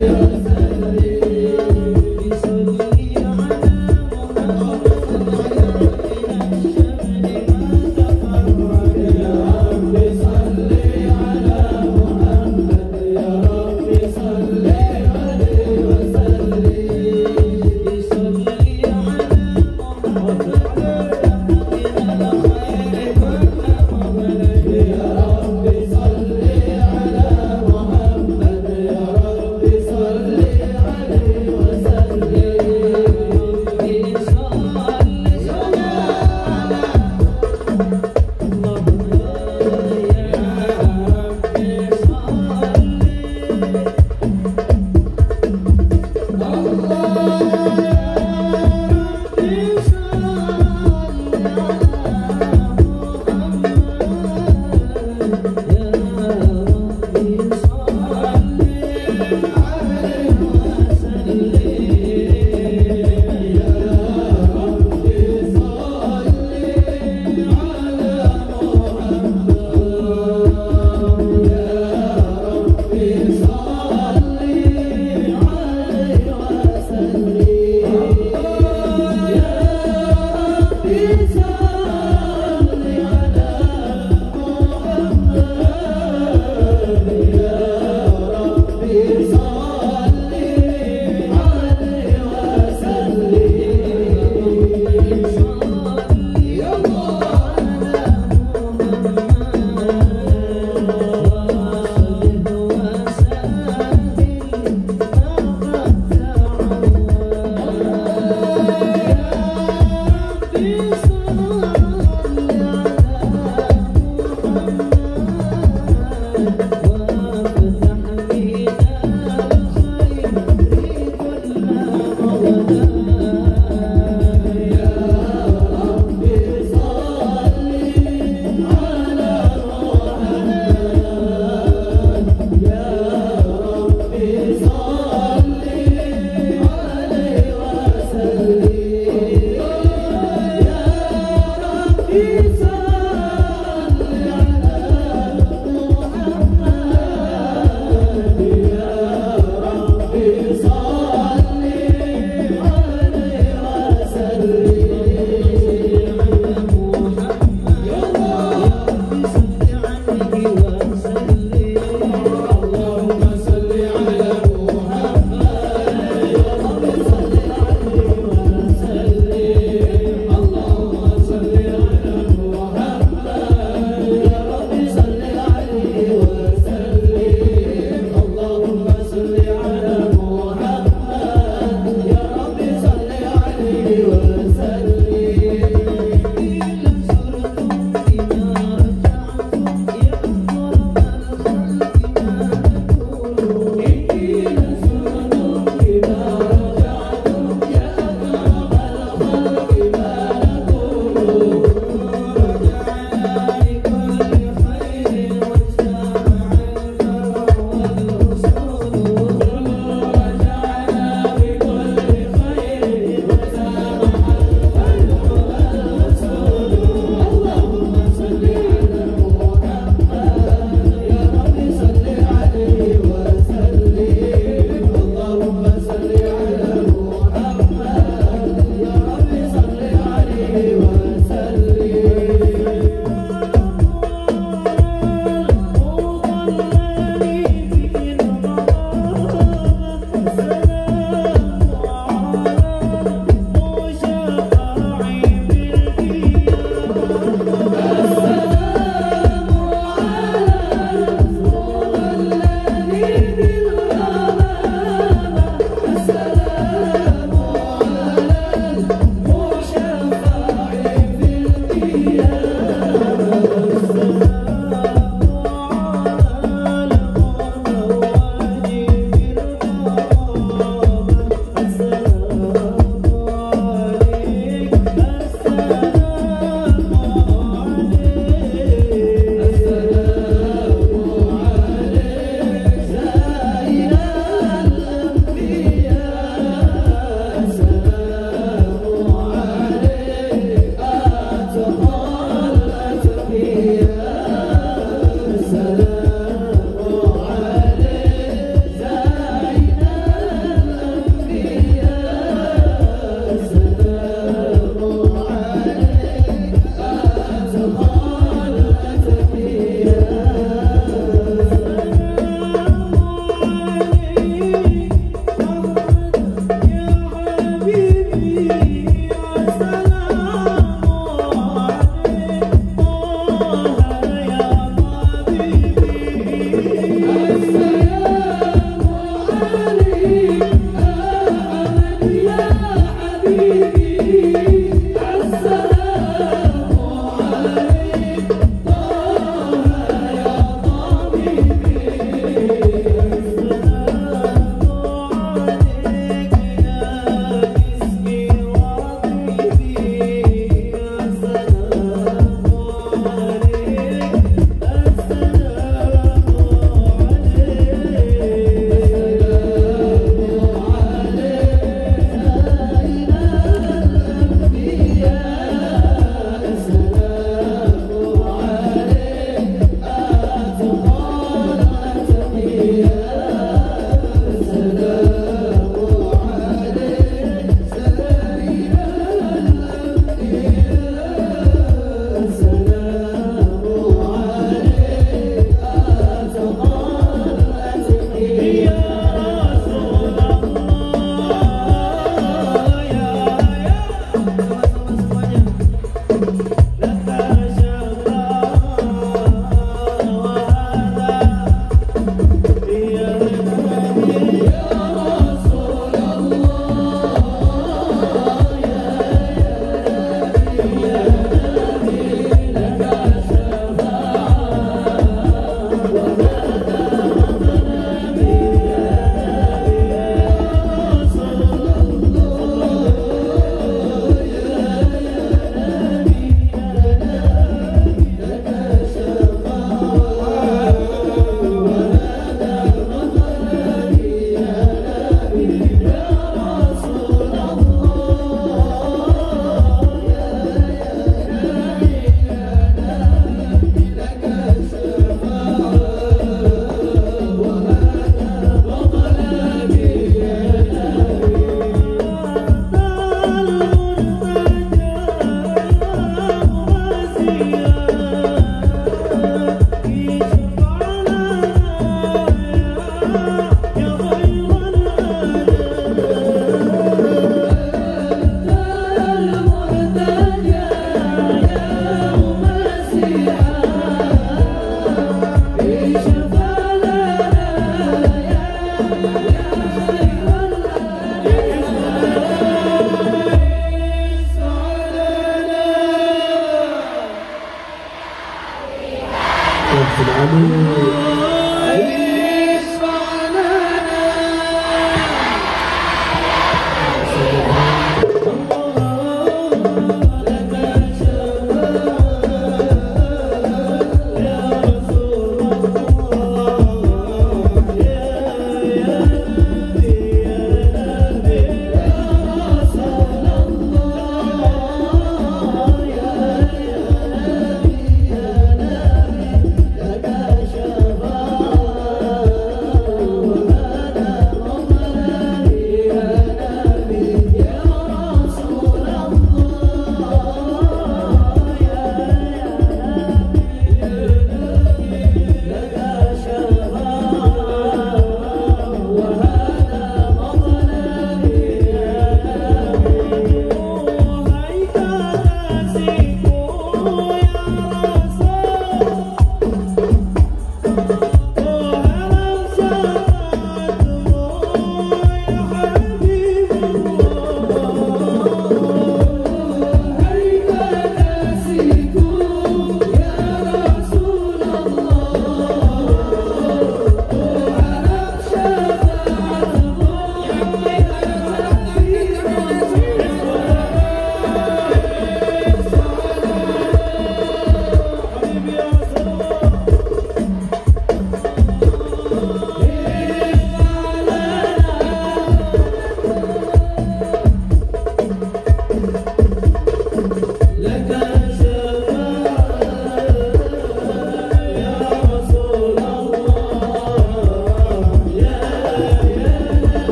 Yeah.